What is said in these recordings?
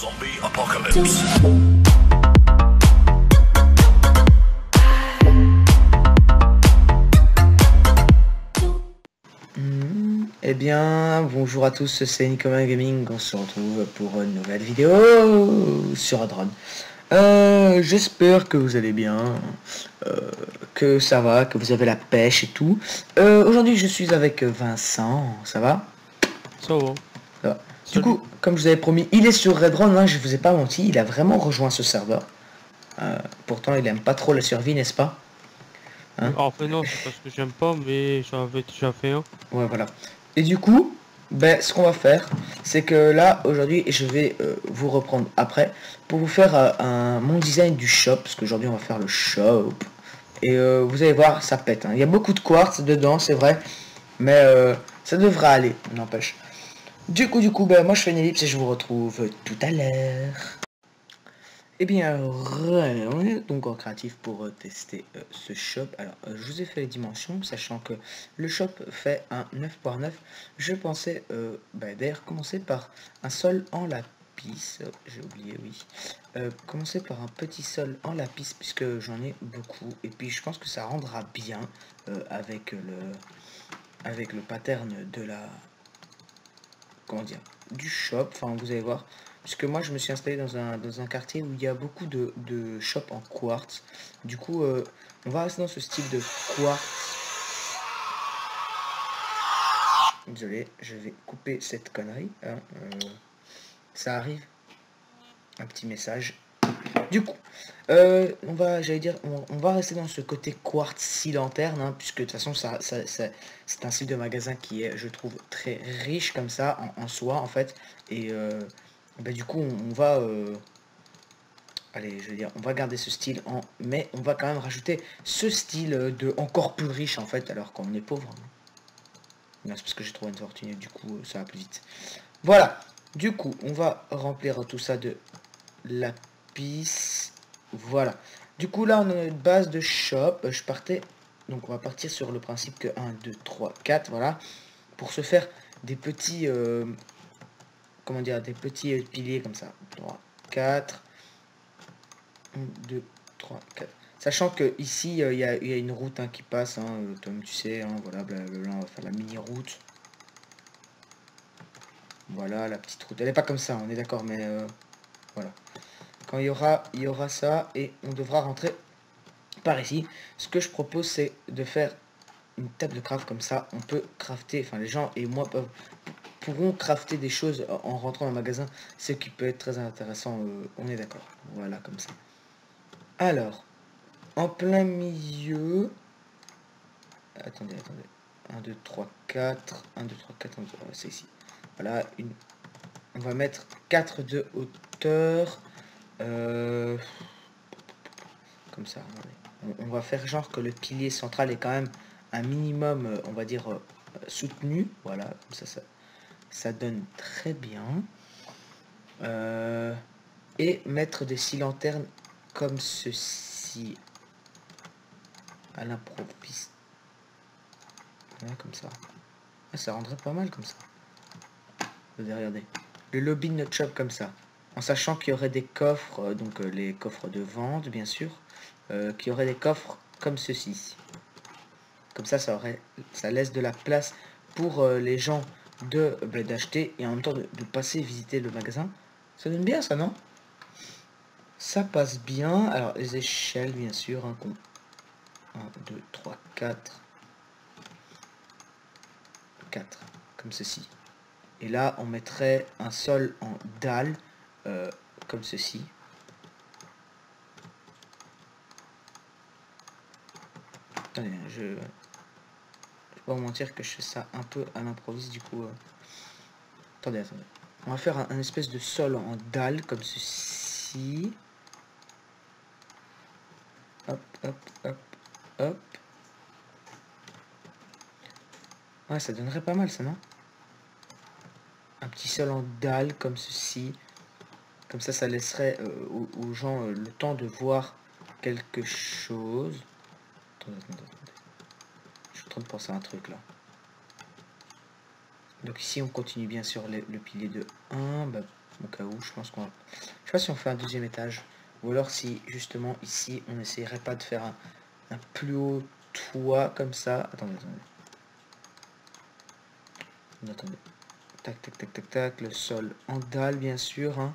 Zombie apocalypse. Hmm, Eh bien, bonjour à tous, c'est Nicolas Gaming, on se retrouve pour une nouvelle vidéo sur Adron. Euh, J'espère que vous allez bien, euh, que ça va, que vous avez la pêche et tout. Euh, Aujourd'hui, je suis avec Vincent, ça va? Ça va. Ça va. Du coup, comme je vous avais promis, il est sur Redron, hein, je vous ai pas menti, il a vraiment rejoint ce serveur. Euh, pourtant, il aime pas trop la survie, n'est-ce pas? Hein? En fait non, c'est parce que j'aime pas, mais j'avais déjà fait un. Ouais, voilà. Et du coup, ben, ce qu'on va faire, c'est que là, aujourd'hui, je vais euh, vous reprendre après pour vous faire euh, un, mon design du shop, parce qu'aujourd'hui, on va faire le shop. Et vous allez voir, ça pète. hein. Il y a beaucoup de quartz dedans, c'est vrai, mais ça devrait aller, n'empêche. Du coup, du coup, ben, moi, je fais une ellipse et je vous retrouve tout à l'heure. Eh bien, on est donc en créatif pour euh, tester euh, ce shop. Alors, euh, je vous ai fait les dimensions, sachant que le shop fait un 9 par 9. Je pensais bah, d'ailleurs commencer par un sol en lapis. Oh, J'ai oublié, oui. Commencer par un petit sol en lapis, puisque j'en ai beaucoup. Et puis, je pense que ça rendra bien avec le avec le pattern de la comment dire du shop. Enfin, vous allez voir. Puisque moi, je me suis installé dans un, dans un quartier où il y a beaucoup de, de shops en quartz. Du coup, euh, on va rester dans ce style de quartz. Désolé, je vais couper cette connerie. hein, euh, ça arrive. Un petit message. Du coup, euh, on va, j'allais dire, on, va rester dans ce côté quartz lanterne, hein, puisque de toute façon, ça, c'est un style de magasin qui est, je trouve, très riche comme ça en, en soi, en fait. Et euh, bah, du coup, on, va, euh, allez, je veux dire, on va garder ce style, en, mais on va quand même rajouter ce style de encore plus riche en fait, alors qu'on est pauvre. Non, c'est parce que j'ai trouvé une fortune et du coup, ça va plus vite. Voilà. Du coup, on va remplir tout ça de Voilà. Du coup, là, on a une base de shop. Euh, Je partais... Donc, on va partir sur le principe que 1, 2, 3, 4, voilà. Pour se faire des petits... euh, comment dire Des petits euh, piliers comme ça. 3, 4. 1, 2, 3, 4. Sachant que ici, euh, il y, il y a une route hein, qui passe, hein, euh, comme tu sais, hein, voilà, blablabla, on va faire la mini-route. Voilà, la petite route. Elle n'est pas comme ça, on est d'accord, mais euh, voilà. Quand il y aura, il y aura ça, et on devra rentrer par ici. Ce que je propose, c'est de faire une table de craft comme ça. On peut crafter, enfin les gens et moi peuvent pourront crafter des choses en rentrant dans le magasin, ce qui peut être très intéressant, euh, on est d'accord. Voilà, comme ça. Alors, en plein milieu... Attendez, attendez. 1, 2, 3, 4. 1, 2, 3, 4, 1, 2, c'est ici. Voilà, une... on va mettre 4 de hauteur. Euh, Comme ça. On, va faire genre que le pilier central est quand même un minimum, euh, on va dire, euh, soutenu. Voilà, comme ça, ça, ça donne très bien. Et mettre des six lanternes comme ceci à l'improviste. Voilà, comme ça. Ah, ça rendrait pas mal comme ça. Regardez. Le lobby de notre shop comme ça. En sachant qu'il y aurait des coffres, euh, donc euh, les coffres de vente bien sûr, euh, qu'il y aurait des coffres comme ceci. Comme ça, ça laisse de la place pour les gens de bah, d'acheter et en même temps de, passer visiter le magasin. Ça donne bien ça, non? Ça passe bien. Alors les échelles bien sûr. Hein, 1, 2, 3, 4. 4. Comme ceci. Et là, on mettrait un sol en dalle. Euh, comme ceci. Attendez, je... Je vais pas vous mentir que je fais ça un peu à l'improviste du coup. euh. Attendez, attendez. On va faire un, un espèce de sol en dalle comme ceci. Hop, hop, hop, hop. Ouais, ça donnerait pas mal ça, non? Un petit sol en dalle comme ceci. Comme ça, ça laisserait euh, aux, gens euh, le temps de voir quelque chose. Attendez, attendez, attendez. Je suis en train de penser à un truc là. Donc ici, on continue bien sûr le, pilier de 1. Bah, au cas où. Je pense qu'on va... Je sais pas si on fait un deuxième étage. Ou alors si, justement, ici, on n'essayerait pas de faire un, un plus haut toit comme ça. Attendez, attendez. Attendez. Tac, tac, tac, tac, tac. Le sol en dalle, bien sûr. Hein.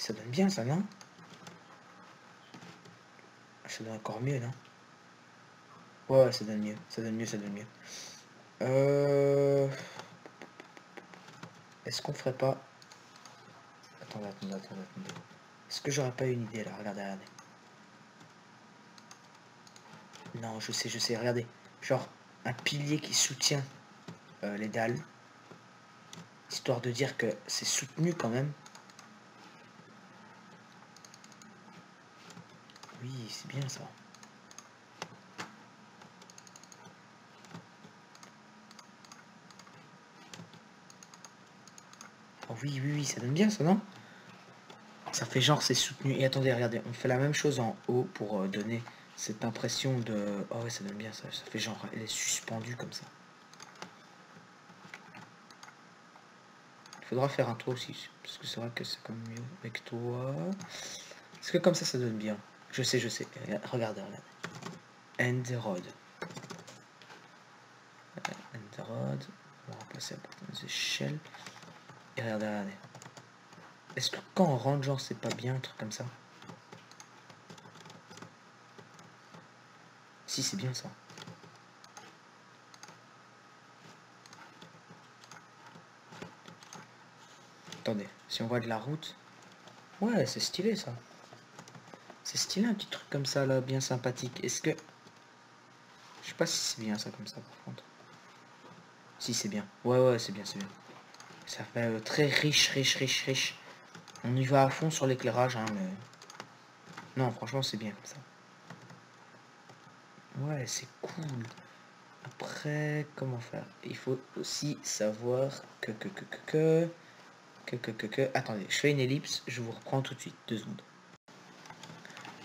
Ça donne bien, ça, non? Ça donne encore mieux, non? Ouais, ça donne mieux. Ça donne mieux, ça donne mieux. Euh... Est-ce qu'on ferait pas... Attendez, attendez. Est-ce que j'aurais pas une idée, là? Regardez, regardez. Non, je sais, je sais, regardez. Genre, un pilier qui soutient euh, les dalles. Histoire de dire que c'est soutenu quand même. Oui, c'est bien ça. Oh oui, oui, oui, ça donne bien ça, non? Ça fait genre c'est soutenu. Et attendez, regardez, on fait la même chose en haut pour euh, donner cette impression de... Oh ouais, ça donne bien ça. Ça fait genre, elle est suspendue comme ça. Il faudra faire un toit aussi. Parce que c'est vrai que c'est comme mieux avec toi. Est-ce que comme ça, ça donne bien Je sais, je sais. Regardez, regardez. End rod. End rod. On va remplacer la des échelles. Et regardez, regardez. Est-ce que quand on rentre, genre, c'est pas bien, un truc comme ça? Si, c'est bien ça. Attendez, si on voit de la route... Ouais, c'est stylé, ça. C'est stylé, un petit truc comme ça, là, bien sympathique. Est-ce que... Je sais pas si c'est bien, ça, comme ça, par contre. Si, c'est bien. Ouais, ouais, c'est bien, c'est bien. Ça fait euh, très riche, riche, riche, riche. On y va à fond sur l'éclairage, hein, mais... Non, franchement, c'est bien comme ça. Ouais, c'est cool. Après, comment faire Il faut aussi savoir que, que, que, que, que, que, que, que, Attendez, je fais une ellipse, je vous reprends tout de suite, deux secondes.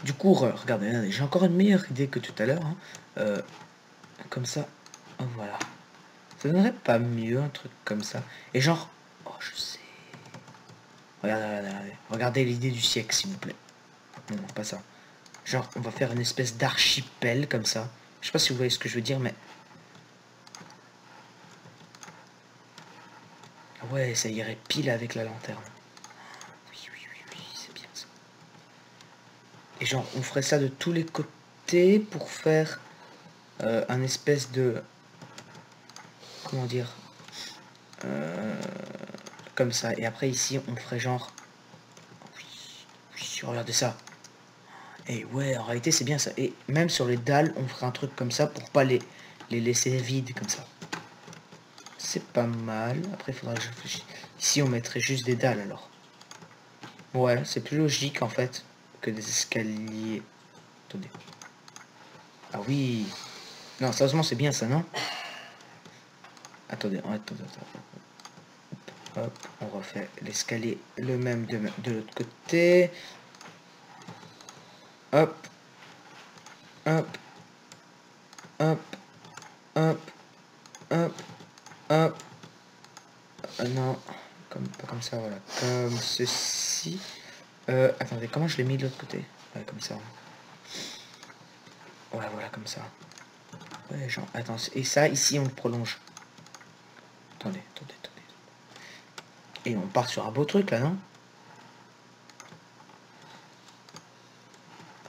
Du coup, regardez, j'ai encore une meilleure idée que tout à l'heure. Hein. Euh, comme ça, voilà. Ça donnerait pas mieux un truc comme ça. Et genre, oh, je sais. Regardez, regardez, regardez l'idée du siècle, s'il vous plaît. Non, non, pas ça. Genre, on va faire une espèce d'archipel comme ça. Je sais pas si vous voyez ce que je veux dire, mais... Ouais, ça irait pile avec la lanterne. Oui, oui, oui, oui, c'est bien ça. Genre, on ferait ça de tous les côtés pour faire euh, un espèce de... Comment dire euh, Comme ça. Et après, ici, on ferait genre... Oui, regardez ça. Et ouais, en réalité, c'est bien ça. Et même sur les dalles, on ferait un truc comme ça pour pas les, les laisser vides comme ça. C'est pas mal. Après, il faudra que je. Ici, on mettrait juste des dalles alors. Ouais, c'est plus logique en fait des escaliers. Attendez. Ah oui. Non, sérieusement, c'est bien ça, non? Attendez, attendez, attendez. Hop, on refait l'escalier le même de, de l'autre côté. Hop. Hop. Hop. Hop. Hop. Hop. Ah non. Comme, pas comme ça, voilà. Comme ceci. Euh, attendez, comment je l'ai mis de l'autre côté Ouais, comme ça. Ouais, voilà, comme ça. Ouais, genre, attends. Et ça, ici, on le prolonge. Attendez, attendez, attendez. Et on part sur un beau truc, là, non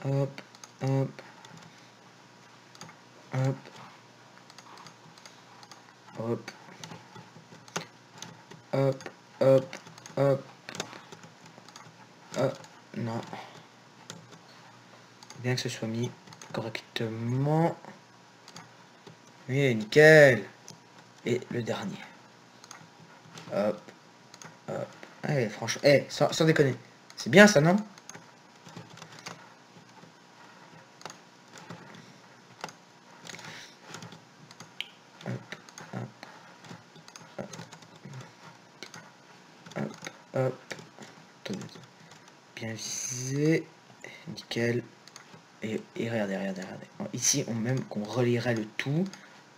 hop, hop, hop, hop, hop, hop, hop, non. Bien que ce soit mis correctement. Oui, nickel. Et le dernier. Hop, hop. Allez, franchement, eh, sans, déconner. C'est bien ça, non? Hop, hop. Bien visé. Nickel. Et, et regardez, regardez, regardez. Ici, on même qu'on relierait le tout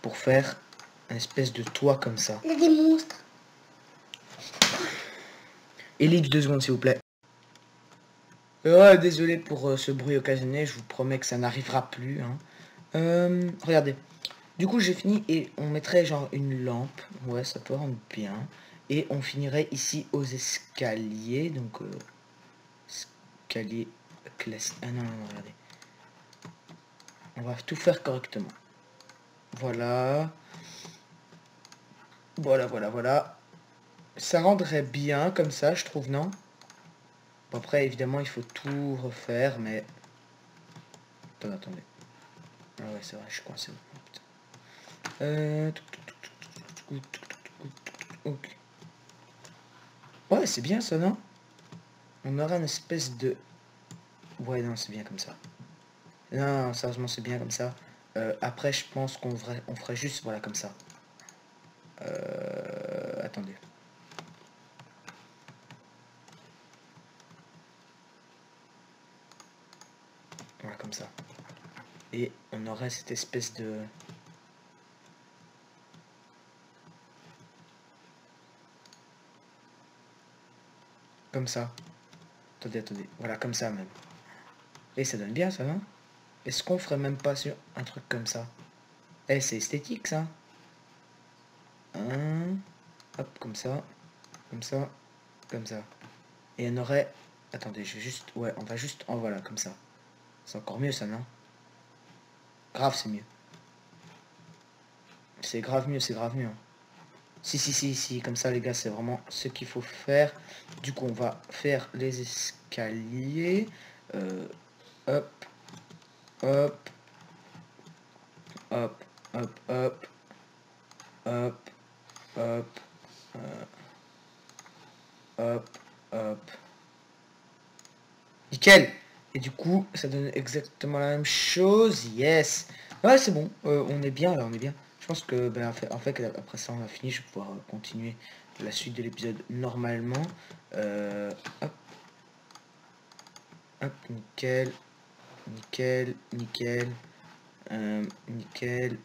pour faire un espèce de toit comme ça. Il y a des monstres. Ellipse deux secondes, s'il vous plaît. Oh, désolé pour euh, ce bruit occasionné, je vous promets que ça n'arrivera plus. hein. Euh, regardez. Du coup, j'ai fini et on mettrait genre une lampe. Ouais, ça peut rendre bien. Et on finirait ici aux escaliers. Donc, euh, escalier classe. Ah non, non, regardez. On va tout faire correctement. Voilà. Voilà, voilà, voilà. Ça rendrait bien comme ça, je trouve, non Bon, après, évidemment, il faut tout refaire, mais... Attendez, attendez. Ah ouais, c'est vrai, je suis coincé. Oh. Euh... Ok. Ouais, c'est bien ça, non On aura une espèce de... Ouais, non, c'est bien comme ça. Non, sérieusement, c'est bien comme ça. Euh, après, je pense qu'on ferait, on ferait juste, voilà, comme ça. Euh, attendez. Voilà, comme ça. Et on aurait cette espèce de... Comme ça. Attendez, attendez. Voilà, comme ça même. Et ça donne bien ça, non? Est-ce qu'on ferait même pas sur un truc comme ça? Eh, c'est esthétique ça. Un... Hop, comme ça. Comme ça. Comme ça. Et on aurait... Attendez, je vais juste... Ouais, on va juste... En voilà, comme ça. C'est encore mieux ça, non? Grave, c'est mieux. C'est grave mieux, c'est grave mieux. hein. Si, si, si, si, comme ça les gars, c'est vraiment ce qu'il faut faire. Du coup, on va faire les escaliers. Euh, hop, hop, hop, hop, hop, hop, hop, euh, hop, hop. Nickel Et du coup, ça donne exactement la même chose. Yes Ouais, c'est bon. Euh, on est bien, là, on est bien. Pense que, ben, en fait, après ça, on a fini. Je vais pouvoir euh, continuer la suite de l'épisode normalement. Euh, hop. Hop, nickel. Nickel, nickel. euh, nickel.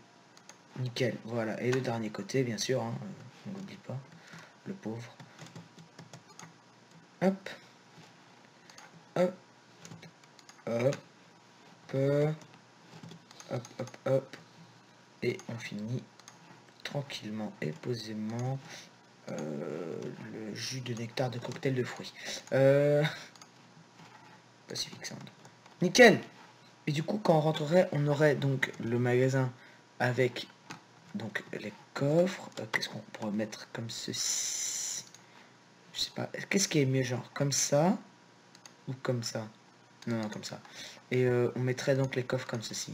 Nickel. Voilà. Et le dernier côté, bien sûr. Hein, on n'oublie pas. Le pauvre. Hop. Hop. Hop. Hop, hop, hop. Et on finit tranquillement et posément euh, le jus de nectar de cocktail de fruits. Euh... Pacific Sound. Nickel Et du coup, quand on rentrerait, on aurait donc le magasin avec donc les coffres. Euh, Qu'est-ce qu'on pourrait mettre comme ceci? Je sais pas. Qu'est-ce qui est mieux, genre comme ça ou comme ça? Non, non, comme ça. Et euh, on mettrait donc les coffres comme ceci.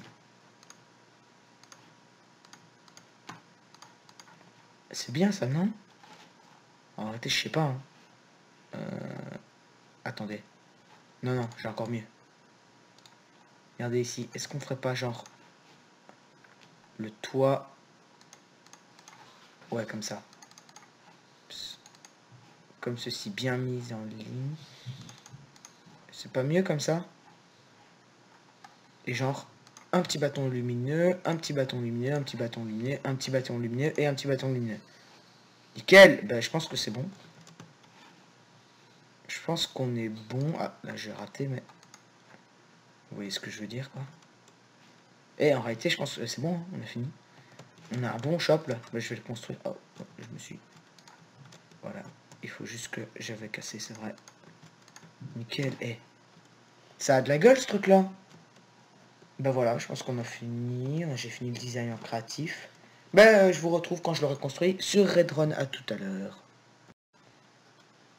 C'est bien ça, non? En réalité, je sais pas. hein. Euh, Attendez. Non, non, j'ai encore mieux. Regardez ici. Est-ce qu'on ferait pas genre le toit? Ouais, comme ça. Comme ceci, bien mis en ligne. C'est pas mieux comme ça? Et genre un petit bâton lumineux, un petit bâton lumineux, un petit bâton lumineux, un petit bâton lumineux et un petit bâton lumineux. Nickel Ben je pense que c'est bon. Je pense qu'on est bon. Ah, là j'ai raté, mais... Vous voyez ce que je veux dire, quoi. Et en réalité, je pense que c'est bon, hein, on a fini. On a un bon shop, là. Ben, je vais le construire. Oh, je me suis... Voilà. Il faut juste que j'avais cassé, c'est vrai. Nickel. Eh. Ça a de la gueule, ce truc-là. Ben voilà, je pense qu'on a fini. J'ai fini le design en créatif. Ben, euh, je vous retrouve quand je l'aurai construit sur Redrun à tout à l'heure.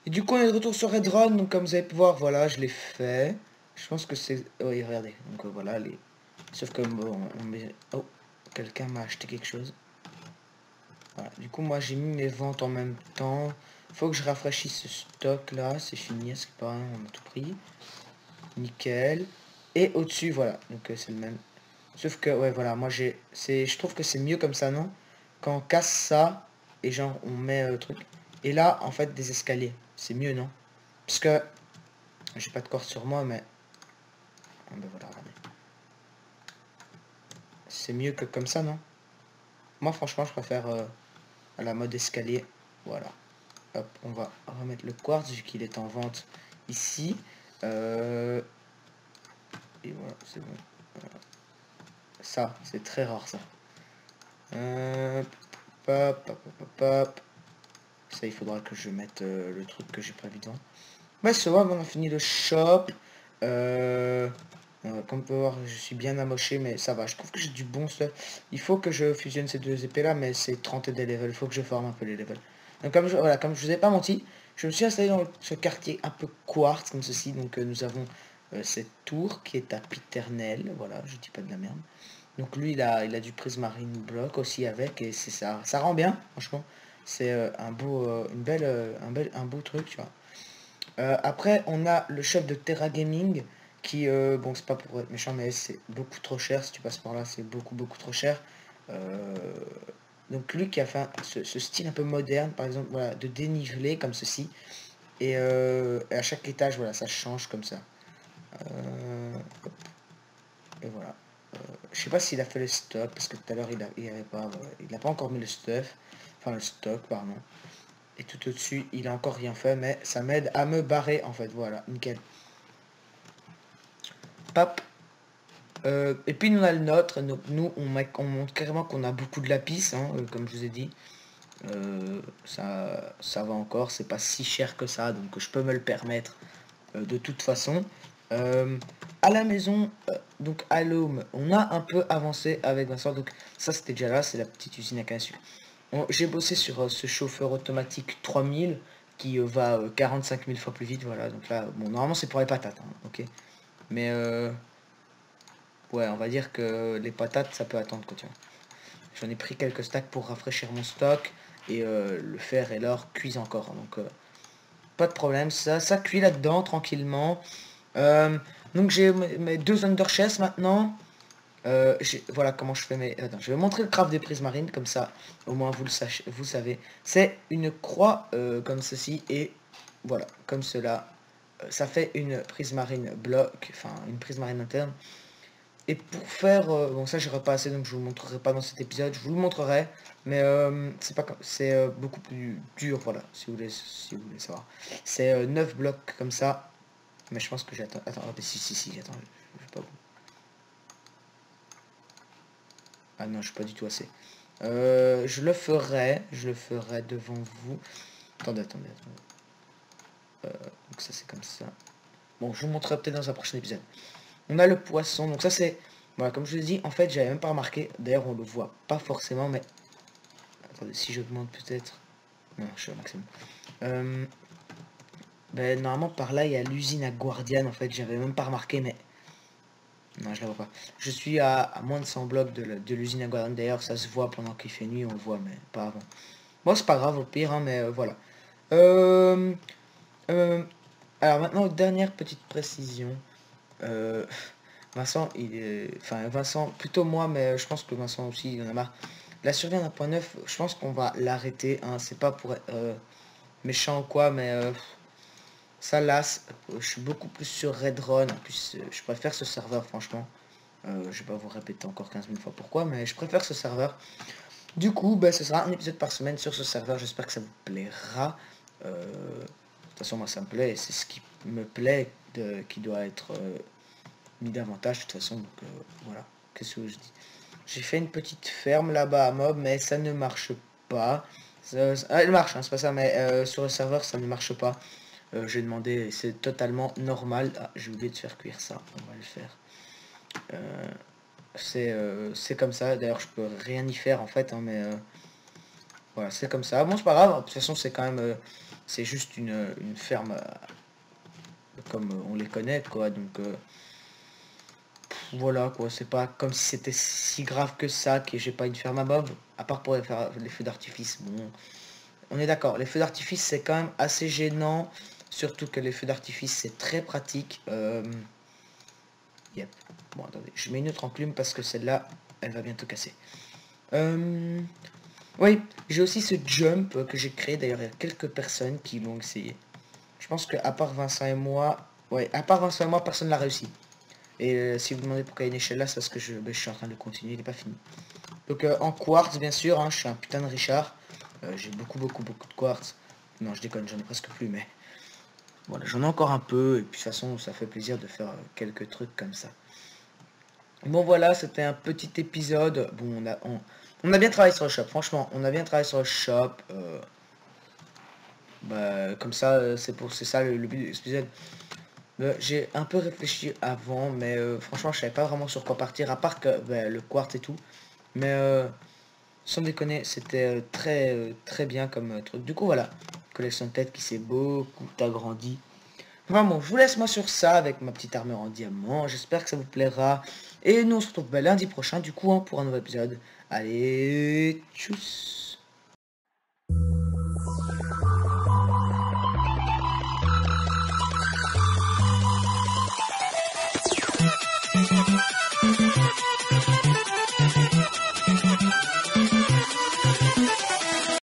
Et du coup, on est de retour sur Redrun. Donc, comme vous avez pu voir, voilà, je l'ai fait. Je pense que c'est... Oui, regardez. Donc, euh, voilà, les... Sauf que, bon. Oh, quelqu'un m'a acheté quelque chose. Voilà. Du coup, moi, j'ai mis mes ventes en même temps. Faut que je rafraîchisse ce stock là. C'est fini, c'est pas on a tout pris. Nickel. Et au-dessus, voilà. Donc euh, c'est le même. Sauf que, ouais, voilà, moi j'ai... Je trouve que c'est mieux comme ça, non? Quand on casse ça, et genre on met le truc. Et là, en fait, des escaliers. C'est mieux, non? Parce que... J'ai pas de corde sur moi, mais... Ben voilà, C'est mieux que comme ça, non? Moi, franchement, je préfère euh, à la mode escalier. Voilà. Hop, on va remettre le quartz, vu qu'il est en vente ici. Euh, et voilà, c'est bon. Ça, c'est très rare, ça. Euh, ça, il faudra que je mette euh, le truc que j'ai pas évident. Bah, ça va, on a fini le shop. Euh, comme peut voir, je suis bien amoché, mais ça va. Je trouve que j'ai du bon stuff. Il faut que je fusionne ces deux épées là, mais c'est 30 des levels. Il faut que je forme un peu les levels. Donc comme je, voilà, comme je vous ai pas menti, je me suis installé dans ce quartier un peu quartz comme ceci. Donc euh, nous avons cette tour qui est à Piternel. Voilà, je dis pas de la merde. Donc lui, il a, il a du prismarine bloc aussi avec, et c'est ça. Ça rend bien, franchement. C'est un beau, une belle, un bel, un beau truc, tu vois. Euh, après, on a le chef de Terra Gaming, qui, euh, bon, c'est pas pour être méchant, mais c'est beaucoup trop cher. Si tu passes par là, c'est beaucoup, beaucoup trop cher. Euh, donc lui qui a fait ce, style un peu moderne, par exemple, voilà, de dénivelé comme ceci. Et, à chaque étage, voilà, ça change comme ça. Et voilà. je sais pas s'il a fait le stock, parce que tout à l'heure, il, a, il avait pas, il n'a pas encore mis le stuff. Enfin, le stock, pardon. Et tout au-dessus, il a encore rien fait, mais ça m'aide à me barrer, en fait. Voilà, nickel. Pop. Euh, et puis nous on a le nôtre. Nous, on, on montre carrément qu'on a beaucoup de lapis, hein, euh, comme je vous ai dit. Euh, ça, ça va encore, c'est pas si cher que ça, donc je peux me le permettre de toute façon. À la maison, donc à l'home, on a un peu avancé avec Vincent, donc ça c'était déjà là, c'est la petite usine à canne j'ai bossé sur euh, ce chauffeur automatique 3000 qui euh, va 45 euh, 000 fois plus vite. Voilà, donc là, bon, normalement c'est pour les patates, hein, ok. Mais ouais, on va dire que les patates, ça peut attendre quoi, J'en ai pris quelques stacks pour rafraîchir mon stock et le fer et l'or cuisent encore. Hein, donc pas de problème, ça, ça cuit là-dedans tranquillement. Donc j'ai mes deux underchess maintenant. Euh, voilà comment je fais mes... Attends, je vais montrer le craft des prises marines, comme ça, au moins vous le sachez, vous savez. C'est une croix euh, comme ceci, et voilà, comme cela. Euh, ça fait une prise marine bloc, enfin une prise marine interne. Et pour faire... bon ça j'irai pas assez, donc je vous montrerai pas dans cet épisode, je vous le montrerai. Mais c'est pas c'est beaucoup plus dur, voilà, si vous voulez, si vous voulez savoir. C'est 9 blocs comme ça. Mais je pense que j'attends... Attends, si, si, si, attends, je pas. Ah non, je suis pas du tout assez. Euh, je le ferai, je le ferai devant vous. Attendez, attendez, attendez. Euh, donc ça c'est comme ça. Bon, je vous montrerai peut-être dans un prochain épisode. On a le poisson, donc ça c'est... Voilà, comme je vous l'ai dit, en fait j'avais même pas remarqué. D'ailleurs on le voit pas forcément, mais... Attendez, si je demande peut-être... Non, je suis au maximum. Euh, ben, normalement par là il y a l'usine à Guardian en fait, j'avais même pas remarqué, mais non, je la vois pas. Je suis à, moins de 100 blocs de l'usine à Guardian. D'ailleurs, ça se voit pendant qu'il fait nuit, on le voit, mais pas avant. Bon, c'est pas grave au pire, hein, mais euh, voilà. Euh, euh, alors maintenant, dernière petite précision. Vincent, il est... Enfin, Vincent, plutôt moi, mais je pense que Vincent aussi, il en a marre. La survie 1.9, je pense qu'on va l'arrêter. Hein. C'est pas pour être méchant ou quoi, mais ça lasse. Je suis beaucoup plus sur Redrun. En plus, euh, je préfère ce serveur, franchement. Euh, je vais pas vous répéter encore 15 000 fois pourquoi, mais je préfère ce serveur. Du coup, ben, ce sera un épisode par semaine sur ce serveur. J'espère que ça vous plaira. Euh, de toute façon, moi, ça me plaît. C'est ce qui me plaît de, qui doit être mis davantage. De toute façon, donc voilà. Qu'est-ce que je dis? J'ai fait une petite ferme là-bas à Mob, mais ça ne marche pas. elle marche, hein, c'est pas ça, mais sur le serveur, ça ne marche pas. Euh, j'ai demandé, c'est totalement normal. Ah, j'ai oublié de faire cuire ça, on va le faire. Euh, euh, c'est comme ça, d'ailleurs je peux rien y faire en fait, hein, mais voilà, c'est comme ça. Bon, c'est pas grave, de toute façon c'est quand même, c'est juste une, ferme comme on les connaît, quoi, donc voilà quoi, c'est pas comme si c'était si grave que ça que j'ai pas une ferme à bob, à part pour faire les feux d'artifice, bon, on est d'accord, les feux d'artifice c'est quand même assez gênant. Surtout que les feux d'artifice c'est très pratique. Euh, yep. Bon attendez, je mets une autre enclume parce que celle-là, elle va bientôt casser. Euh, oui, j'ai aussi ce jump que j'ai créé. D'ailleurs, il y a quelques personnes qui l'ont essayé. Je pense que à part Vincent et moi, ouais, à part Vincent et moi, personne l'a réussi. Et euh, si vous demandez pourquoi il y a une échelle là, c'est parce que je, ben, suis en train de continuer, il n'est pas fini. Donc en quartz, bien sûr, hein, je suis un putain de Richard. j'ai beaucoup, beaucoup, beaucoup de quartz. Non, je déconne, j'en ai presque plus, mais... Voilà, j'en ai encore un peu, et puis de toute façon, ça fait plaisir de faire euh, quelques trucs comme ça. Bon voilà, c'était un petit épisode. Bon, on a, on, a bien travaillé sur le shop, franchement, on a bien travaillé sur le shop. Euh, bah, comme ça, euh, c'est pour c'est ça le, but de l'épisode. J'ai un peu réfléchi avant, mais franchement, je savais pas vraiment sur quoi partir, à part que bah, le quartz et tout. Mais sans déconner, c'était très très bien comme truc. Du coup, voilà collection de tête qui s'est beaucoup agrandi. Enfin bon, je vous laisse moi sur ça avec ma petite armure en diamant. J'espère que ça vous plaira. Et nous on se retrouve bah, lundi prochain du coup hein, pour un nouvel épisode. Allez, tchuss